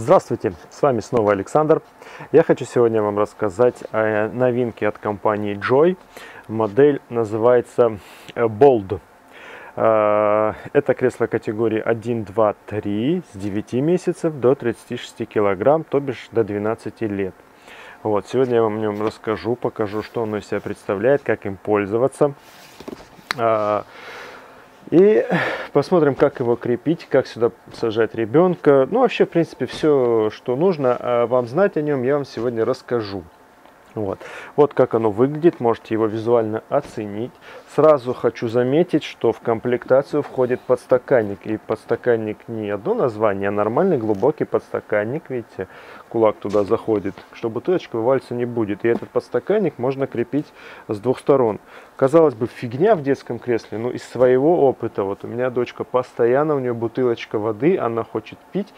Здравствуйте, с вами снова Александр. Я хочу сегодня вам рассказать о новинке от компании Joy. Модель называется э, Bold. Э, это кресло категории 1, 2, 3 с 9 месяцев до 36 килограмм, то бишь до 12 лет. Вот, сегодня я вам о нем расскажу, покажу, что оно из себя представляет, как им пользоваться. И посмотрим, как его крепить, как сюда сажать ребенка. Ну, вообще, в принципе, все, что нужно а вам знать о нем, я вам сегодня расскажу. Вот. вот как оно выглядит, можете его визуально оценить. Сразу хочу заметить, что в комплектацию входит подстаканник. И подстаканник не одно название, а нормальный глубокий подстаканник. Видите, кулак туда заходит, что бутылочка вывалиться не будет. И этот подстаканник можно крепить с двух сторон. Казалось бы, фигня в детском кресле, но из своего опыта, вот у меня дочка постоянно, у нее бутылочка воды, она хочет пить,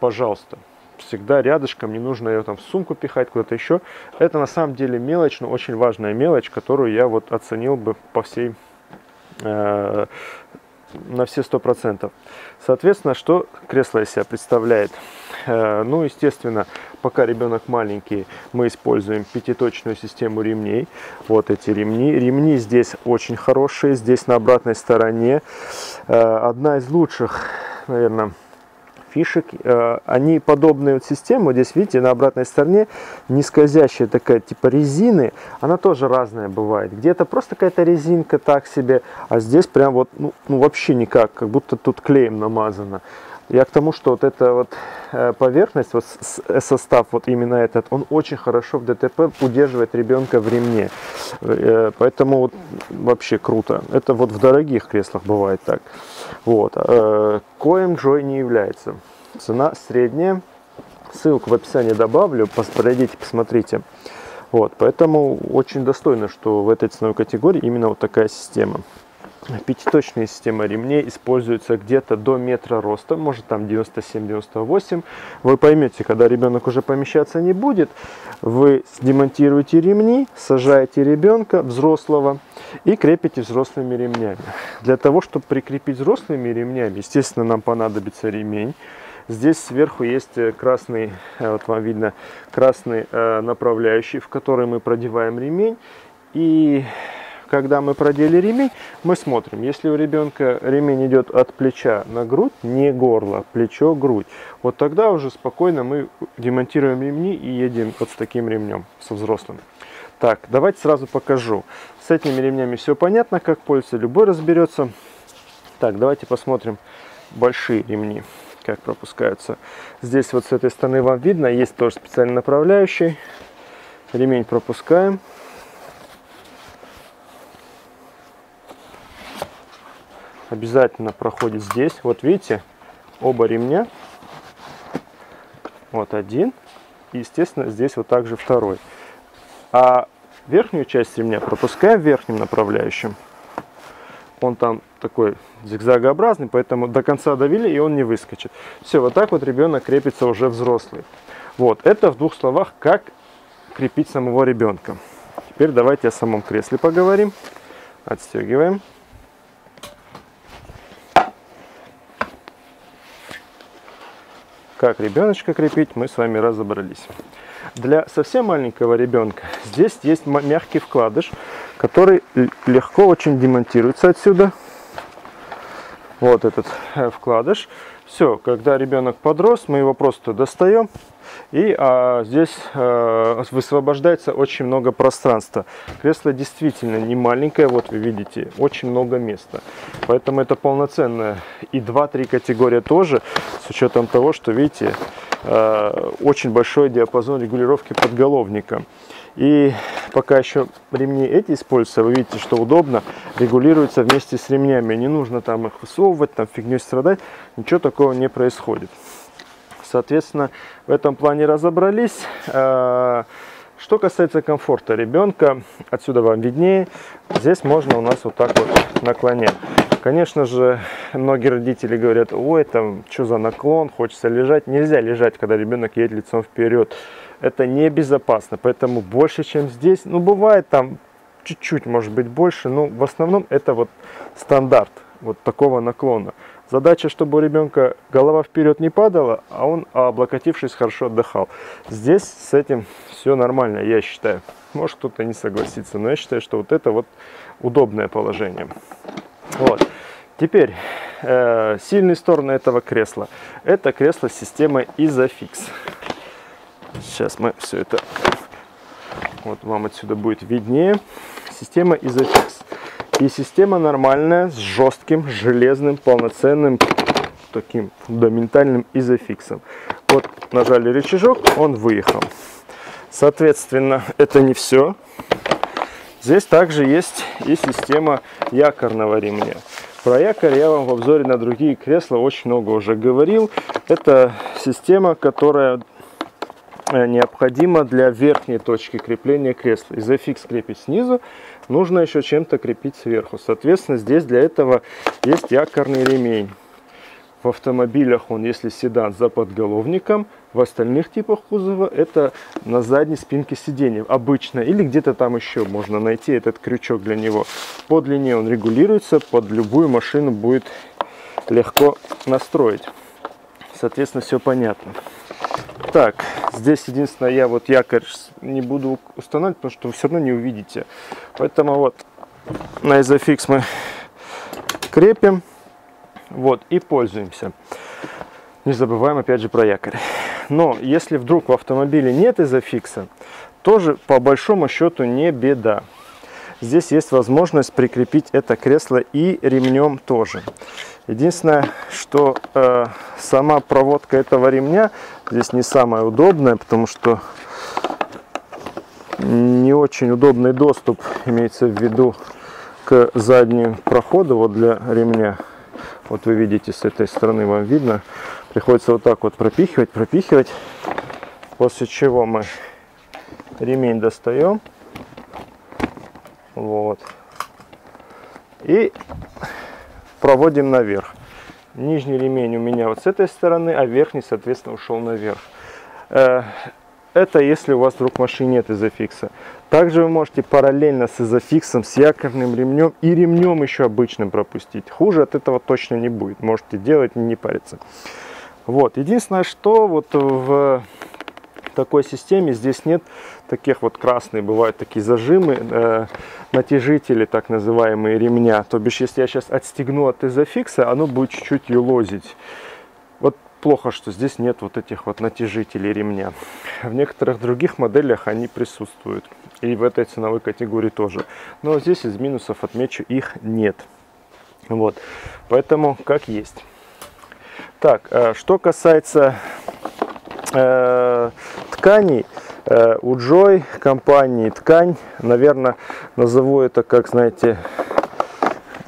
пожалуйста, всегда рядышком, не нужно ее там в сумку пихать, куда-то еще. Это на самом деле мелочь, но очень важная мелочь, которую я вот оценил бы по всей, э, на все сто процентов. Соответственно, что кресло из себя представляет? Э, ну, естественно, пока ребенок маленький, мы используем пятиточную систему ремней. Вот эти ремни. Ремни здесь очень хорошие, здесь на обратной стороне. Э, одна из лучших, наверное, фишек. Э, они подобные вот системы, здесь видите, на обратной стороне не скользящая такая типа резины, она тоже разная бывает. Где-то просто какая-то резинка так себе, а здесь прям вот ну, ну вообще никак, как будто тут клеем намазано. Я к тому, что вот эта вот э, поверхность, вот э, состав, вот именно этот, он очень хорошо в ДТП удерживает ребенка в ремне. Поэтому вот вообще круто. Это вот в дорогих креслах бывает так. Вот. Коем Joy не является. Цена средняя. Ссылку в описании добавлю. Пройдите, посмотрите. Вот, поэтому очень достойно, что в этой ценовой категории именно вот такая система. Пятиточная система ремней используется где-то до метра роста, может там 97-98. Вы поймете, когда ребенок уже помещаться не будет, вы демонтируете ремни, сажаете ребенка взрослого и крепите взрослыми ремнями. Для того, чтобы прикрепить взрослыми ремнями, естественно, нам понадобится ремень. Здесь сверху есть э, красный, э, вот вам видно, красный э, направляющий, в который мы продеваем ремень. И когда мы продели ремень, мы смотрим, если у ребенка ремень идет от плеча на грудь, не горло, плечо, грудь, вот тогда уже спокойно мы демонтируем ремни и едем вот с таким ремнем, со взрослым. Так, давайте сразу покажу. С этими ремнями все понятно, как пользоваться, любой разберется. Так, давайте посмотрим большие ремни как пропускаются. Здесь вот с этой стороны вам видно, есть тоже специальный направляющий. Ремень пропускаем. Обязательно проходит здесь. Вот видите, оба ремня. Вот один. И, естественно, здесь вот также второй. А верхнюю часть ремня пропускаем верхним направляющим он там такой зигзагообразный, поэтому до конца давили, и он не выскочит. Все, вот так вот ребенок крепится уже взрослый. Вот, это в двух словах, как крепить самого ребенка. Теперь давайте о самом кресле поговорим. Отстегиваем. Как ребеночка крепить, мы с вами разобрались. Для совсем маленького ребенка здесь есть мягкий вкладыш, который легко очень демонтируется отсюда. Вот этот э, вкладыш. Все, когда ребенок подрос, мы его просто достаем. И а, здесь а, высвобождается очень много пространства. Кресло действительно не маленькое, вот вы видите, очень много места. Поэтому это полноценное. И 2-3 категория тоже, с учетом того, что, видите, а, очень большой диапазон регулировки подголовника. И пока еще ремни эти используются, вы видите, что удобно, регулируется вместе с ремнями. Не нужно там их высовывать, там фигней страдать, ничего такого не происходит. Соответственно, в этом плане разобрались. А, что касается комфорта ребенка, отсюда вам виднее, здесь можно у нас вот так вот наклонять. Конечно же, многие родители говорят, ой, там, что за наклон, хочется лежать. Нельзя лежать, когда ребенок едет лицом вперед это небезопасно. Поэтому больше, чем здесь, ну бывает там чуть-чуть, может быть больше, но в основном это вот стандарт вот такого наклона. Задача, чтобы у ребенка голова вперед не падала, а он, облокотившись, хорошо отдыхал. Здесь с этим все нормально, я считаю. Может кто-то не согласится, но я считаю, что вот это вот удобное положение. Вот. Теперь, э, сильные стороны этого кресла. Это кресло с системой Isofix. Сейчас мы все это, вот вам отсюда будет виднее. Система Isofix. И система нормальная, с жестким, железным, полноценным, таким фундаментальным изофиксом. Вот нажали рычажок, он выехал. Соответственно, это не все. Здесь также есть и система якорного ремня. Про якорь я вам в обзоре на другие кресла очень много уже говорил. Это система, которая э, необходима для верхней точки крепления кресла. Изофикс крепить снизу, нужно еще чем-то крепить сверху. Соответственно, здесь для этого есть якорный ремень. В автомобилях он, если седан, за подголовником, в остальных типах кузова это на задней спинке сиденья обычно. Или где-то там еще можно найти этот крючок для него. По длине он регулируется, под любую машину будет легко настроить. Соответственно, все понятно. Так, здесь единственное, я вот якорь не буду устанавливать, потому что вы все равно не увидите. Поэтому вот на изофикс мы крепим. Вот, и пользуемся. Не забываем опять же про якорь. Но если вдруг в автомобиле нет изофикса, тоже по большому счету не беда. Здесь есть возможность прикрепить это кресло и ремнем тоже. Единственное, что э, сама проводка этого ремня здесь не самая удобная, потому что не очень удобный доступ имеется в виду к заднему проходу вот для ремня. Вот вы видите с этой стороны, вам видно. Приходится вот так вот пропихивать, пропихивать. После чего мы ремень достаем. Вот. И проводим наверх. Нижний ремень у меня вот с этой стороны, а верхний, соответственно, ушел наверх. Э, это если у вас вдруг в машине нет изофикса. Также вы можете параллельно с изофиксом, с якорным ремнем и ремнем еще обычным пропустить. Хуже от этого точно не будет. Можете делать, не париться. Вот. Единственное, что вот в такой системе здесь нет таких вот красные, бывают такие зажимы, э, натяжители, так называемые ремня. То бишь, если я сейчас отстегну от изофикса, оно будет чуть-чуть юлозить. Вот плохо, что здесь нет вот этих вот натяжителей ремня. В некоторых других моделях они присутствуют. И в этой ценовой категории тоже. Но здесь из минусов отмечу, их нет. Вот. Поэтому как есть. Так, э, что касается э, тканей, э, у Joy компании ткань, наверное, назову это как, знаете,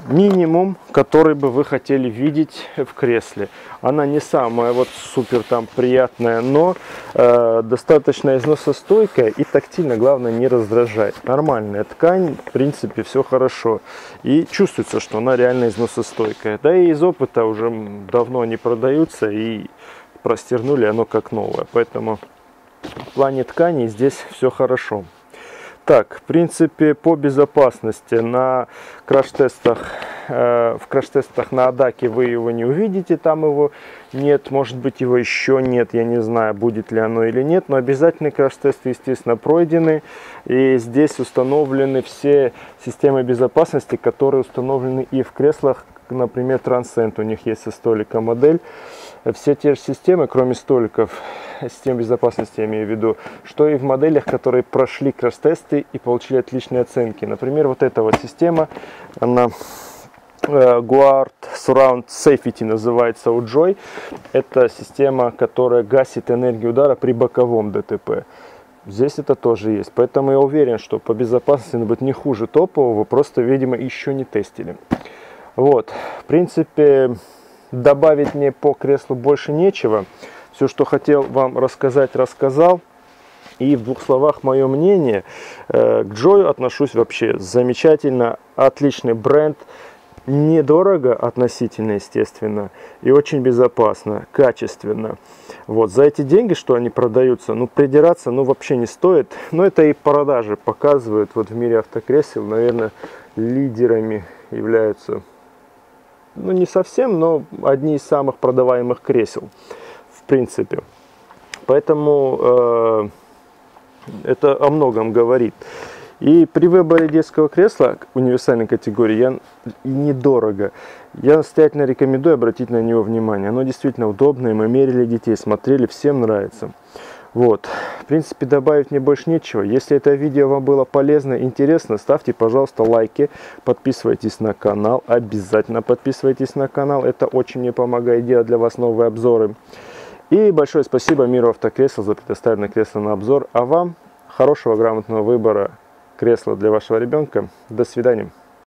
минимум, который бы вы хотели видеть в кресле. Она не самая вот супер там приятная, но э, достаточно износостойкая и тактильно, главное, не раздражает. Нормальная ткань, в принципе, все хорошо. И чувствуется, что она реально износостойкая. Да и из опыта уже давно не продаются и простернули оно как новое. Поэтому в плане тканей здесь все хорошо. Так, в принципе, по безопасности на краш-тестах, э, в краш-тестах на Адаке вы его не увидите, там его нет, может быть его еще нет, я не знаю, будет ли оно или нет, но обязательно краш-тесты, естественно, пройдены, и здесь установлены все системы безопасности, которые установлены и в креслах, например, Transcend, у них есть со столика модель, все те же системы, кроме столиков, систем безопасности я имею в виду, что и в моделях, которые прошли краш-тесты и получили отличные оценки. Например, вот эта вот система, она э, Guard Surround Safety называется у Joy. Это система, которая гасит энергию удара при боковом ДТП. Здесь это тоже есть. Поэтому я уверен, что по безопасности она будет не хуже топового, просто, видимо, еще не тестили. Вот, в принципе, добавить мне по креслу больше нечего. Все, что хотел вам рассказать, рассказал. И в двух словах мое мнение. Э, к Джою отношусь вообще замечательно. Отличный бренд. Недорого относительно, естественно. И очень безопасно, качественно. Вот, за эти деньги, что они продаются, ну, придираться, ну, вообще не стоит. Но это и продажи показывают. Вот в мире автокресел, наверное, лидерами являются ну не совсем, но одни из самых продаваемых кресел, принципе. Поэтому э, это о многом говорит. И при выборе детского кресла универсальной категории я недорого. Я настоятельно рекомендую обратить на него внимание. Оно действительно удобное, мы мерили детей, смотрели, всем нравится. Вот, в принципе, добавить мне больше нечего. Если это видео вам было полезно, интересно, ставьте, пожалуйста, лайки, подписывайтесь на канал, обязательно подписывайтесь на канал, это очень мне помогает делать для вас новые обзоры. И большое спасибо Миру Автокресла за предоставленное кресло на обзор, а вам хорошего, грамотного выбора кресла для вашего ребенка. До свидания.